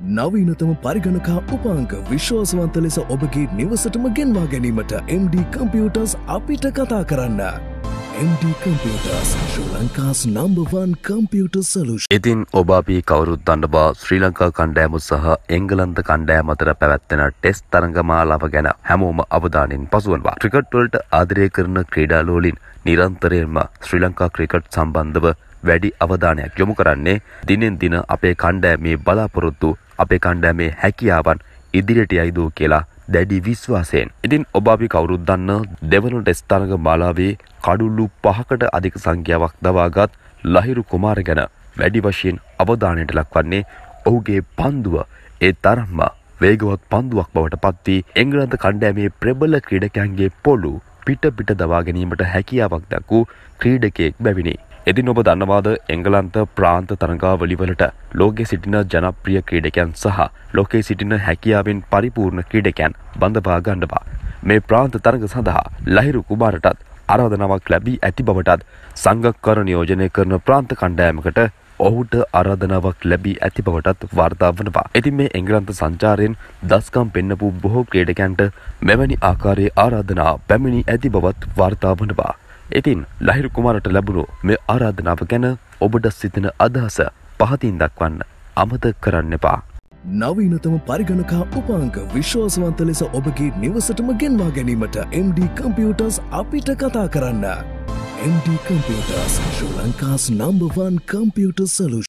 නවීනතම පරිගණකා උපාංක විශ්වාසවන්ත ලෙස ඔබගේ නිවසටම ගෙන්වා ගැනීමට MD කම්පියුටර්ස් අපිට කතා කරන්න. MD computers Sri Lanka's number one computer solution ඉතින් ඔබ අපි කවුරුත් දන්නවා ශ්‍රී ලංකා කණ්ඩෑම සහ එංගලන්ත කණ්ඩෑම අතර පැවැත්වෙන ටෙස්ට් තරඟමාලාව ගැන හැමෝම අවධානයෙන් පසුවනවා. ක්‍රිකට් වලට ආදරය කරන ක්‍රීඩාලෝලින් නිරන්තරයෙන්ම ශ්‍රී ලංකා ක්‍රිකට් සම්බන්ධව වැඩි අවධානයක් යොමු කරන්නේ දිනෙන් දින අපේ කණ්ඩෑමේ බලාපොරොත්තු අපේ කණ්ඩෑමේ හැකියාවන් ඉදිරියට යයිදෝ කියලා දැඩි විශ්වාසයෙන්. ඉතින් ඔබ අපි කවුරුත් දන්න දෙවන ටෙස්ට් තරඟ මාලාවේ කඩුල්ලු පහකට අධික සංඛ්‍යාවක් දවාගත් ලහිරු කුමාර ගැන වැඩි වශයෙන් අවධානයට ලක්වන්නේ ඔහුගේ පන්දුව ඒ තරම්ම වේගවත් පන්දුවක් බවට පත්වී එංගලන්ත කණ්ඩෑමේ ප්‍රබල ක්‍රීඩකයන්ගේ පොළු පිට පිට දවා ගැනීමට හැකියාවක් දක්වූ ක්‍රීඩකයෙක් බැවිනි. එතින් ඔබ දන්නවාද එංගලන්ත ප්‍රාන්ත තරඟාවලිවලට ලෝකෙ සිටින ජනප්‍රිය ක්‍රීඩකයන් සහ ලෝකෙ සිටින හැකියාවෙන් පරිපූර්ණ ක්‍රීඩකයන් බඳවා ගණ්ඩවා. මේ ප්‍රාන්ත තරඟ සඳහා ලහිරු කුමාරටත් අරාධනාවක් ලැබී ඇති බවටත් සංගක්කර නියෝජනය කරන ප්‍රාන්ත කණ්ඩෑමකට ඔහුට අරාධනාවක් ලැබී ඇති බවටත් වාර්තා වනවා. ඉතින් මේ එංගලන්ත සංචාරයෙන් දස්කම් පෙන්නපු බොහෝ ක්‍රීඩකයන්ට මෙවැනි ආකාරයේ ආරාධනා පැමිණි ඇති බවත් වාර්තා වනවා. ඉතින් ලහිරු කුමාරට ලැබුණු මේ ආරාධනාව ගැන ඔබට සිතින අදහස පහතින් දක්වන්න අමතක කරන්න එපා. නවීනතම පරිගණකා උපාංක විශ්වාසවන්ත ලෙස ඔබගේ නිවසටම ගෙන්වා ගැනීමට MD කම්පියුටර්ස් අපිට කතා කරන්න. MD computers Sri Lanka's number one computer solution